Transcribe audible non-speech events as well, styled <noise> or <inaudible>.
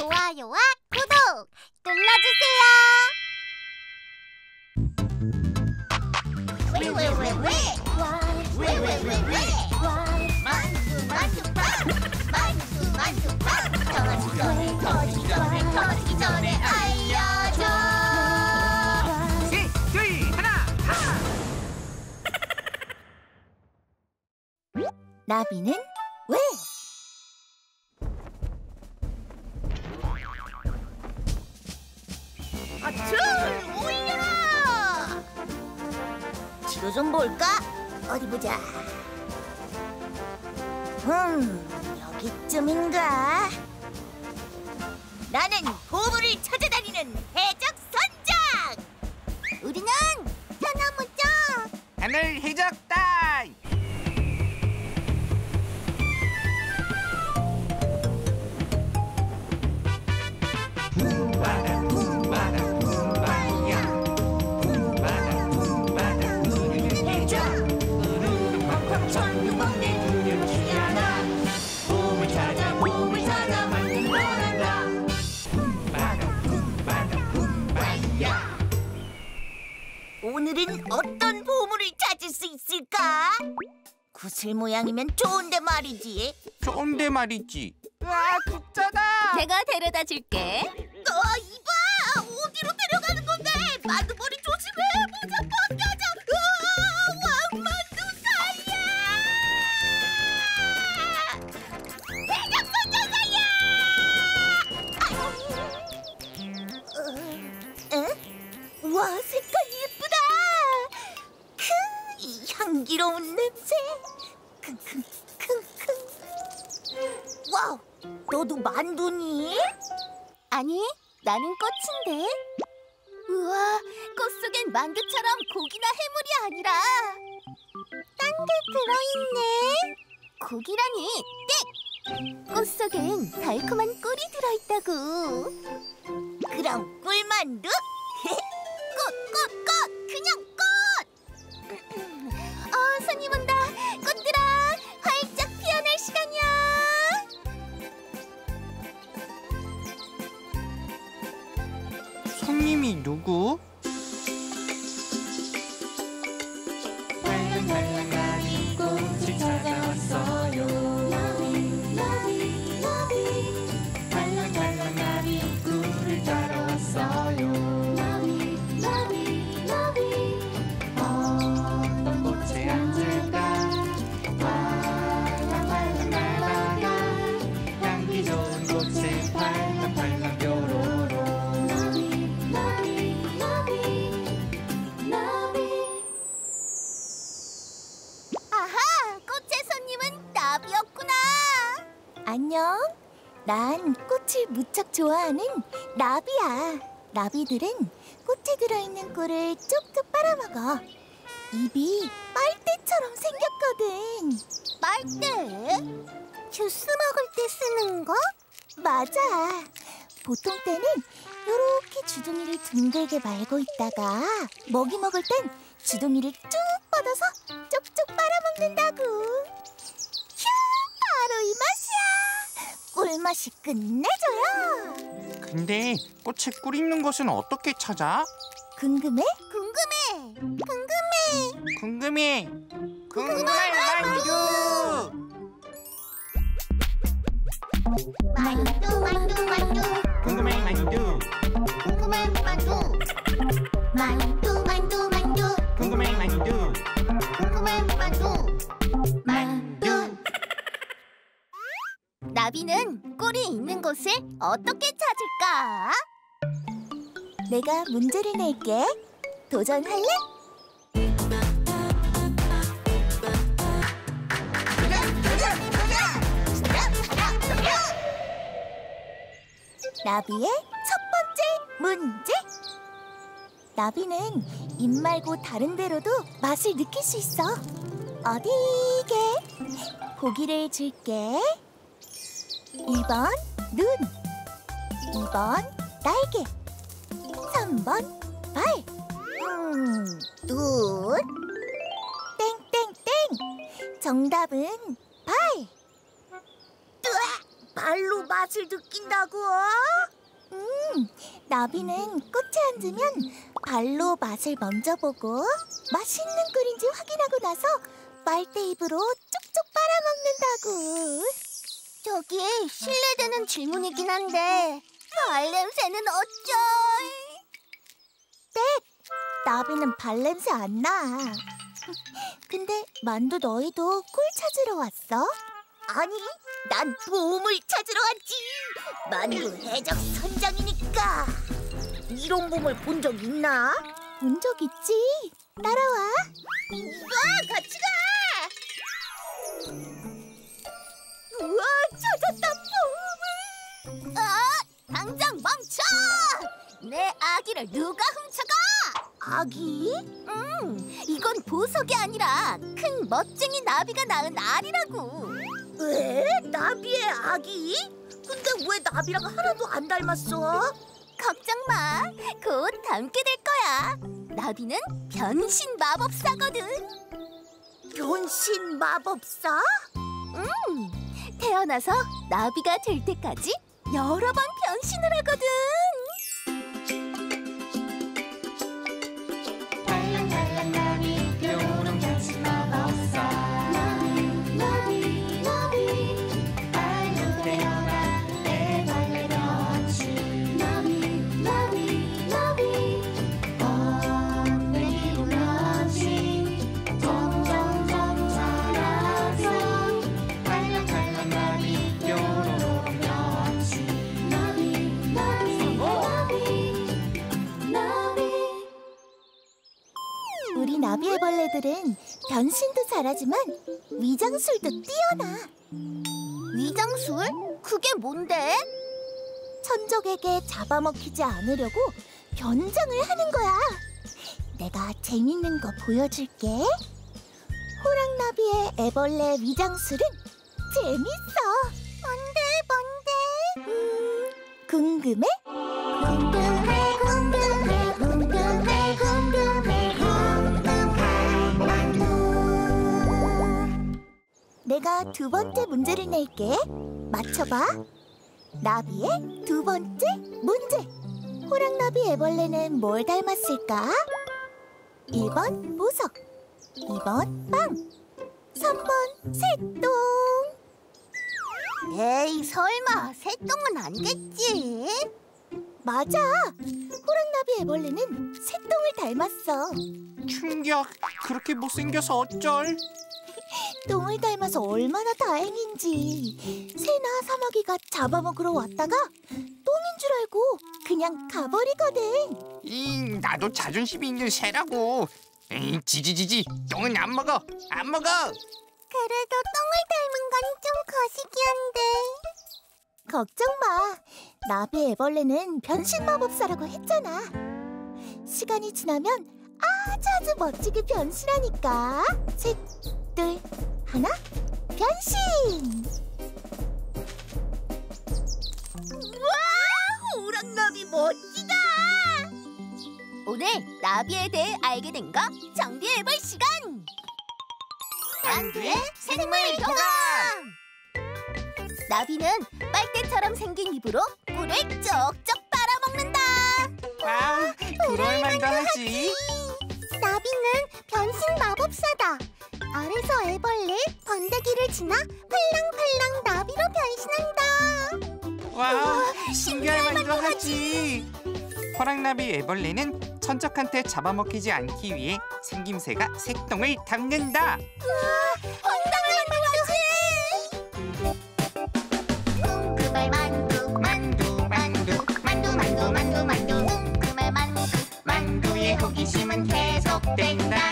좋아요와 구독 눌러주세요. 나비는 뒤로 좀 볼까? 어디 보자. 음, 여기쯤인가? 나는 보물을 찾아다니는 해적 선장. 우리는 편하무죠. 하늘 해적다. 구슬 모양이면 좋은데 말이지. 좋은데 말이지. 아, 국자다. 제가 데려다 줄게 너 킁킁 킁킁 와우! 너도 만두니? 아니 나는 꽃인데 우와 꽃 속엔 만두처럼 고기나 해물이 아니라 딴 게 들어있네 고기라니 땡! 꽃 속엔 달콤한 꿀이 들어있다고 그럼 꿀만두? <laughs> 꽃, 꽃, 꽃! 그냥 난 꽃을 무척 좋아하는 나비야. 나비들은 꽃에 들어있는 꿀을 쪽쪽 빨아먹어. 입이 빨대처럼 생겼거든. 빨대? 주스 먹을 때 쓰는 거? 맞아. 보통 때는 이렇게 주둥이를 둥글게 말고 있다가 먹이 먹을 땐 주둥이를 쭉 뻗어서 쪽쪽 빨아먹는다고. 꿀맛이 끝내줘요. 근데 꽃에 꿀 있는 것은 어떻게 찾아? 궁금해? 궁금해. 궁금해. 궁금할 만두. 만두, 만두, 만두. 궁금해 만두. 궁금한 만두. 만두, 만두, 만두. 궁금해 만두. 궁금한 만두. 만두. 나비는 곳을 어떻게 찾을까? 내가 문제를 낼게. 도전할래? 나비의 첫 번째 문제. 나비는 입 말고 다른 데로도 맛을 느낄 수 있어. 어디게? 고기를 줄게. 1번 눈. 2번 날개. 3번 발. 음, 눈. 땡땡땡. 정답은 발. 으아, 발로 맛을 느낀다고? 음, 나비는 꽃에 앉으면 발로 맛을 먼저 보고 맛있는 꿀인지 확인하고 나서 빨대 입으로 쪽쪽 빨아먹는다고. 저기 실례되는 질문이긴 한데 발냄새는 어쩔? 네, 나비는 발냄새 안 나. 근데 만두 너희도 꿀 찾으러 왔어? 아니, 난 보물 찾으러 왔지. 만두 해적 선장이니까. 이런 보물 본 적 있나? 본 적 있지. 따라와. 와, 같이 가. 내 아기를 누가 훔쳐가? 아기? 응, 이건 보석이 아니라 큰 멋쟁이 나비가 낳은 알이라고. 왜? 나비의 아기? 근데 왜 나비랑 하나도 안 닮았어? 걱정 마, 곧 닮게 될 거야. 나비는 변신 마법사거든. 변신 마법사? 응, 태어나서 나비가 될 때까지 여러 번 변신을 하거든. 나비애벌레들은 변신도 잘하지만 위장술도 뛰어나. 위장술? 그게 뭔데? 천적에게 잡아먹히지 않으려고 변장을 하는 거야. 내가 재밌는 거 보여줄게. 호랑나비의 애벌레 위장술은 재밌어. 뭔데, 뭔데? 음? 궁금해, 궁금해, 내가 두 번째 문제를 낼게. 맞춰봐. 나비의 두 번째 문제. 호랑나비 애벌레는 뭘 닮았을까? 1번 보석, 2번 빵, 3번 새똥. 에이, 설마 새똥은 아니겠지? 맞아. 호랑나비 애벌레는 새똥을 닮았어. 충격. 그렇게 못생겨서 어쩔? 똥을 닮아서 얼마나 다행인지. 새나 사마귀가 잡아먹으러 왔다가 똥인 줄 알고 그냥 가버리거든. 이 나도 자존심이 있는 새라고. 지지지지. 똥은 안 먹어. 안 먹어. 그래도 똥을 닮은 건 좀 거시기한데. 걱정 마. 나비 애벌레는 변신 마법사라고 했잖아. 시간이 지나면 아주 아주 멋지게 변신하니까. 셋, 둘, 하나, 변신! 와, 호랑나비 멋지다! 오늘 나비에 대해 알게 된 거 정리해볼 시간! 만두의 생물 교감! 나비는 빨대처럼 생긴 입으로 꿀을 쪽쪽 빨아먹는다. 아, 그럴만도 하지. 나비 지나 팔랑팔랑 나비로 변신한다. 와, 신기할 만도 하지. 호랑나비 애벌레는 천적한테 잡아먹히지 않기 위해 생김새가 새똥을 담는다. 웅크말 만두 만두 만두 만두 만두의 호기심은 계속된다